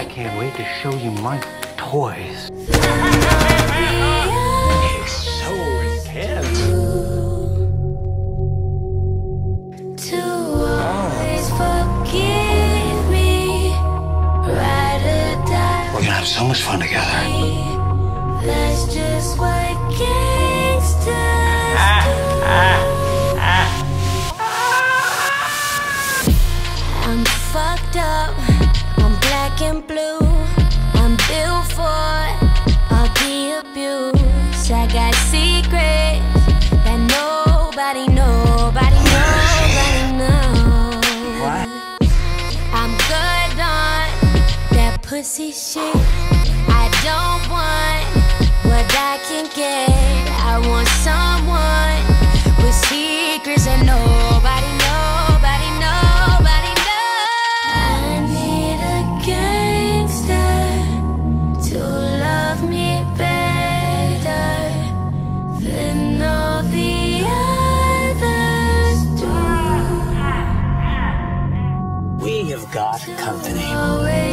I can't wait to show you my toys. So. We're gonna have so much fun together. That's just what gangsters. I'm fucked up. Black and blue. I'm built for all the abuse. I got secrets that nobody, nobody, nobody knows. What? I'm good on that pussy shit. I don't want what I can get. I want someone with secrets that nobody, We have got company.